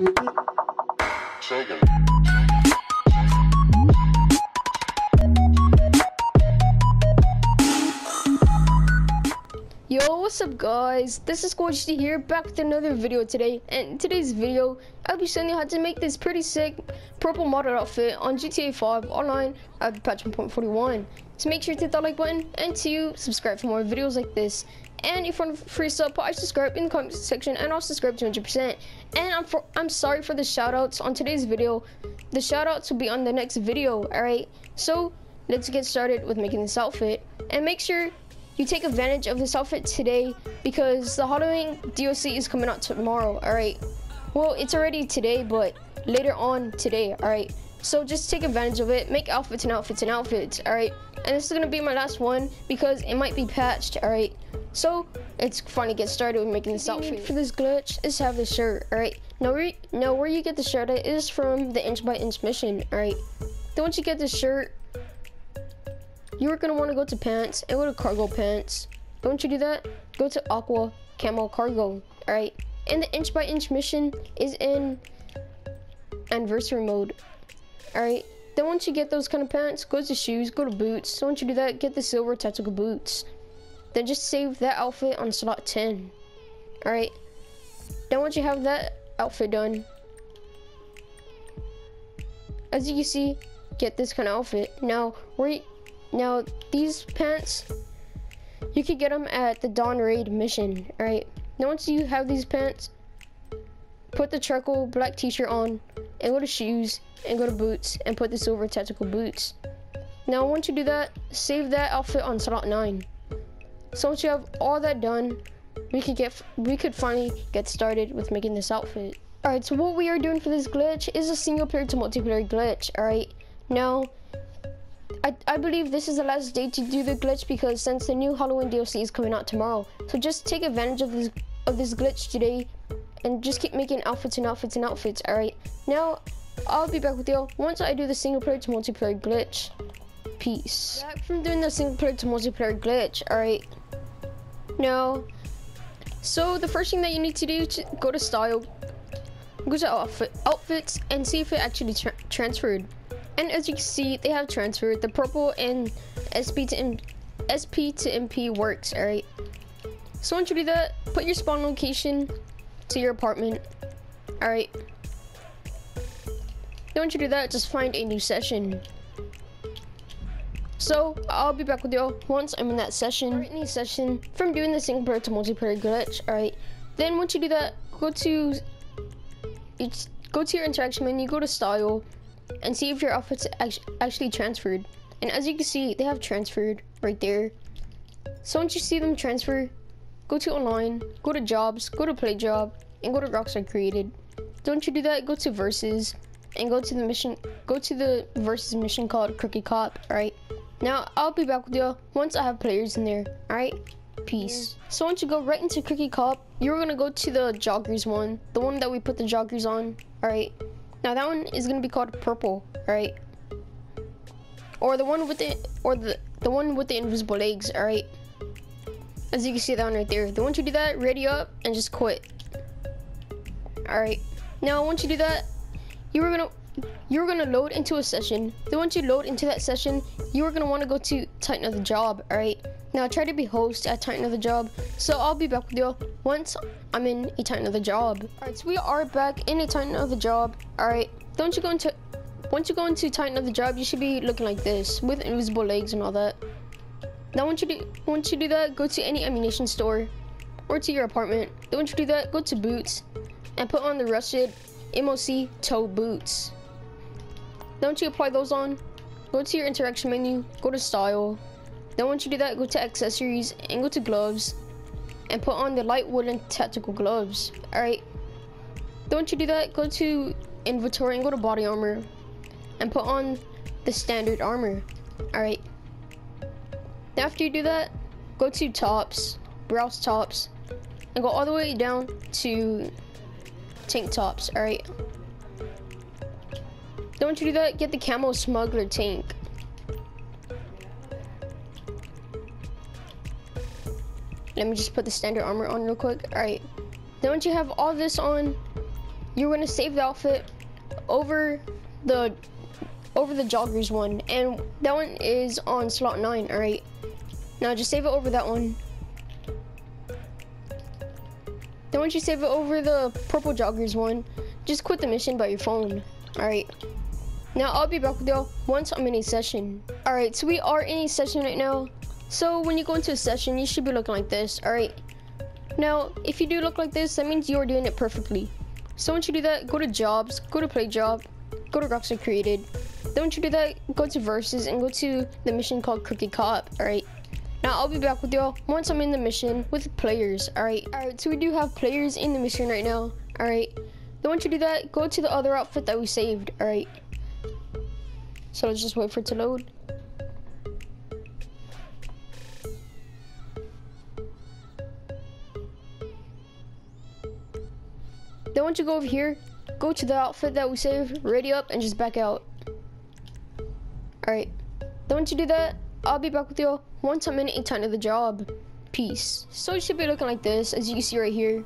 Yo, what's up guys? This is D here, back with another video today. And in today's video, I'll be showing you how to make this pretty sick purple modded outfit on GTA 5 online at patch 1.41. So make sure to hit that like button and to subscribe for more videos like this. And if you want free sub, I subscribe in the comment section and I'll subscribe 200%. And I'm for, I'm sorry for the shoutouts on today's video. The shoutouts will be on the next video, alright? So let's get started with making this outfit. And make sure you take advantage of this outfit today because the Halloween DLC is coming out tomorrow, alright? Well, it's already today, but later on today, alright? So just take advantage of it, make outfits and outfits and outfits, alright? And this is gonna be my last one because it might be patched, alright? So it's fun to get started with making this outfit. For this glitch is have this shirt, alright? Now, where, now where you get the shirt is from the inch by inch mission, alright? Then once you get the shirt, you're gonna want to go to pants and go to cargo pants. Don't you do that? Go to aqua camo cargo. All right. And the inch by inch mission is in anniversary mode. All right. Then once you get those kind of pants, go to shoes, go to boots. So once you do that, get the silver tactical boots. Then just save that outfit on slot 10. All right. Then once you have that outfit done, as you can see, get this kind of outfit. Now, where now, these pants, you could get them at the Dawn Raid mission, alright? Now, once you have these pants, put the charcoal black t-shirt on, and go to shoes, and go to boots, and put the silver tactical boots. Now, once you do that, save that outfit on slot 9. So once you have all that done, we could get we could finally get started with making this outfit. Alright, so what we are doing for this glitch is a single player to multiplayer glitch, alright? Now, I, I believe this is the last day to do the glitch because since the new Halloween DLC is coming out tomorrow. So just take advantage of this of this glitch today and just keep making outfits and outfits and outfits, alright? Now, I'll be back with y'all once I do the single player to multiplayer glitch. Peace. Back from doing the single player to multiplayer glitch, alright? Now, so the first thing that you need to do to go to style, go to outfit, outfits, and see if it actually tra transferred. And as you can see, they have transferred the purple and SP to M SP to MP works, alright? So once you do that, put your spawn location to your apartment, alright? Once you do that, just find a new session. So, I'll be back with y'all once I'm in that session. Right, in session from doing the single player to multiplayer glitch, alright? Then once you do that, go to, go to your interaction menu, go to style, and see if your outfit's actually transferred. And as you can see, they have transferred right there. So once you see them transfer, go to online, go to jobs, go to play job, and go to Rockstar Created. Don't you do that, go to versus, and go to the mission, go to the versus mission called Crooked Cop, alright? Now, I'll be back with you once I have players in there, alright? Peace. So once you go right into Crooked Cop, you're gonna go to the joggers one, the one that we put the joggers on, alright? Now that one is gonna be called purple, All right. Or the one with the or the the one with the invisible legs, alright? As you can see that one right there. Then once you do that, ready up and just quit. Alright. Now once you do that, you are gonna you're gonna load into a session. Then once you load into that session, you are gonna want to go to Titan of the job, alright? Now try to be host at Titan of the job. So I'll be back with you once I'm in a Titan of the job. Alright, so we are back in a Titan of the job. Alright, don't you go into once you go into Titan of the job, you should be looking like this with invisible legs and all that. Now once you do once you do that, go to any ammunition store or to your apartment. Then once you do that, go to boots and put on the rusted MOC toe boots. Then once you apply those on, go to your interaction menu, go to style, then once you do that, go to accessories and go to gloves and put on the light woolen tactical gloves. Alright. Then once you do that, go to inventory and go to body armor and put on the standard armor. Alright. After you do that, go to tops, browse tops, and go all the way down to tank tops. Alright. Don't you do that, get the camo smuggler tank. Let me just put the standard armor on real quick. All right. Then once you have all this on, you're gonna save the outfit over the over the joggers one, and that one is on slot nine. All right. Now just save it over that one. Then once you save it over the purple joggers one, just quit the mission by your phone. All right. Now I'll be back with y'all once I'm in a session. All right, so we are in a session right now. So when you go into a session, you should be looking like this. All right. Now, if you do look like this, that means you are doing it perfectly. So once you do that, go to jobs, go to play job, go to Rocks Rockstar Created. Then once you do that, go to verses and go to the mission called Crooked Cop. All right. Now I'll be back with y'all once I'm in the mission with players. All right. All right. So we do have players in the mission right now. All right. Then once you do that, go to the other outfit that we saved. All right. So let's just wait for it to load. Then once you go over here, go to the outfit that we saved, ready up, and just back out. Alright. Then once you do that, I'll be back with you once I'm in ton of the job. Peace. So it should be looking like this, as you can see right here.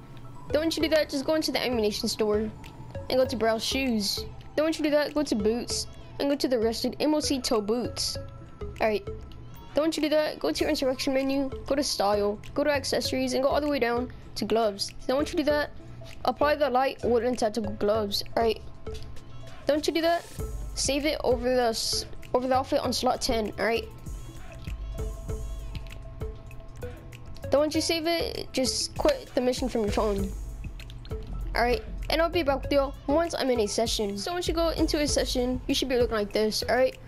Then once you do that, just go into the ammunition store and go to browse shoes. Then once you do that, go to boots and go to the rusted MOC toe boots. Alright. Then once you do that, go to your interaction menu, go to style, go to accessories, and go all the way down to gloves. Then once you do that, apply the light woolen tactical gloves. Alright. Don't you do that? Save it over the over the outfit on slot 10. Alright. Then once you save it, just quit the mission from your phone. Alright. And I'll be back with you once I'm in a session. So once you go into a session, you should be looking like this, alright?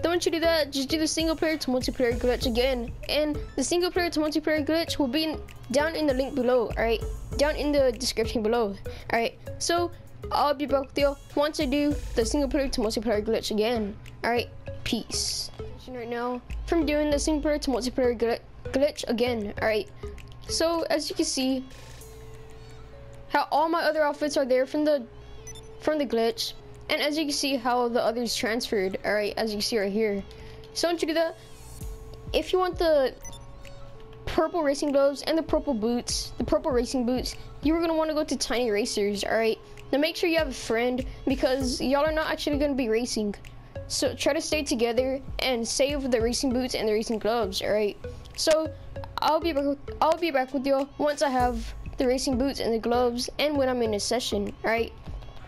Then once you do that, just do the single player to multiplayer glitch again. And the single player to multiplayer glitch will be down in the link below, alright? Down in the description below, alright? So, I'll be back with you once I do the single player to multiplayer glitch again. Alright, peace. Right now, from doing the single player to multiplayer glitch again, alright? So, as you can see, how all my other outfits are there from the from the glitch. And as you can see how the others transferred. All right as you can see right here. So once you do that if you want the purple racing gloves and the purple boots the purple racing boots you're gonna want to go to tiny racers. All right now make sure you have a friend because y'all are not actually gonna be racing. So try to stay together and save the racing boots and the racing gloves. All right so i'll be back i'll be back with y'all once i have the racing boots and the gloves and when I'm in a session, alright?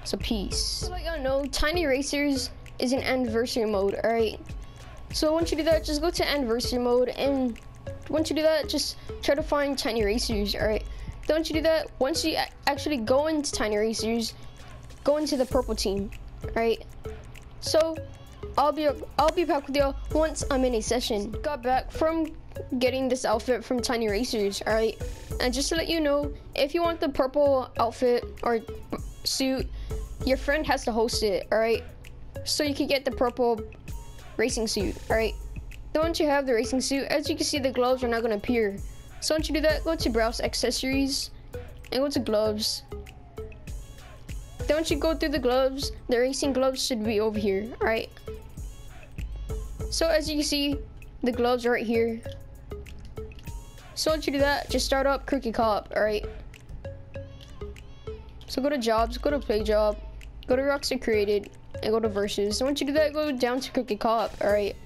So peace. So like y'all know, Tiny Racers is an anniversary mode, alright? So once you do that, just go to anniversary mode and once you do that, just try to find Tiny Racers, alright? Don't you do that, once you actually go into Tiny Racers, go into the purple team, alright? So I'll be I'll be back with you once I'm in a session. Got back from getting this outfit from Tiny Racers, alright? And just to let you know, if you want the purple outfit or suit, your friend has to host it, alright? So you can get the purple racing suit, alright? Then once you have the racing suit, as you can see, the gloves are not gonna appear. So once you do that, go to browse accessories and go to gloves. Then once you go through the gloves, the racing gloves should be over here, alright? So as you can see, the gloves right here. So once you do that, just start up Crooked Cop, alright? So go to jobs, go to play job, go to Rockstar Created, and go to versus. So once you do that, go down to Crooked Cop, alright?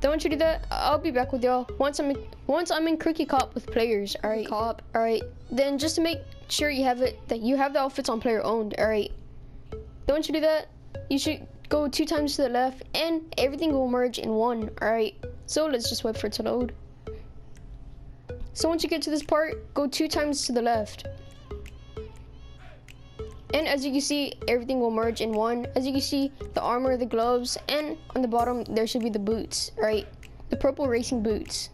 Then once you do that, I'll be back with y'all once I'm in, once I'm in Crooked Cop with players, alright? Cop, alright? Then just to make sure you have it, that you have the outfits on player owned, alright? Then once you do that, you should go two times to the left and everything will merge in one, alright? So let's just wait for it to load. So once you get to this part, go two times to the left. And as you can see, everything will merge in one. As you can see, the armor, the gloves, and on the bottom, there should be the boots, right? The purple racing boots.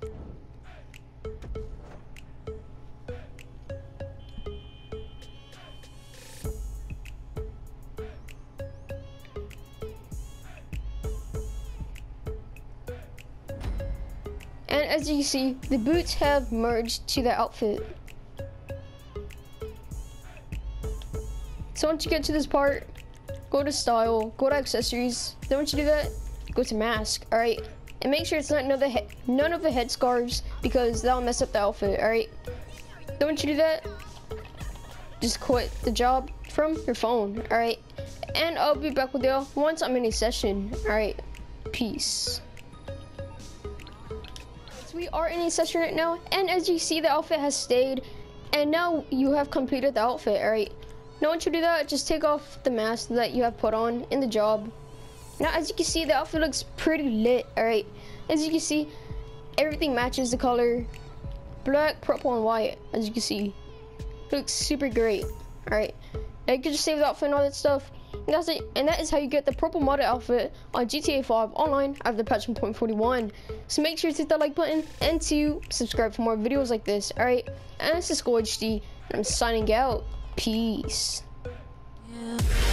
And as you see, the boots have merged to the outfit. So once you get to this part, go to style, go to accessories. Then once you do that, go to mask, all right? And make sure it's not none of the, none of the head scarves because that'll mess up the outfit, all right? Then once you do that, just quit the job from your phone, all right? And I'll be back with you once I'm in a session, all right? Peace. We are in a session right now, and as you see, the outfit has stayed, and now you have completed the outfit, all right? Now once you do that, just take off the mask that you have put on in the job. Now, as you can see, the outfit looks pretty lit, all right? As you can see, everything matches the color, black, purple, and white, as you can see. It looks super great. Alright. Now you can just save the outfit and all that stuff. That's it. And that is how you get the purple modded outfit on GTA 5 online after the patch 1.41. So make sure to hit that like button and to subscribe for more videos like this. Alright. And this is SkullHD. And I'm signing out. Peace. Yeah.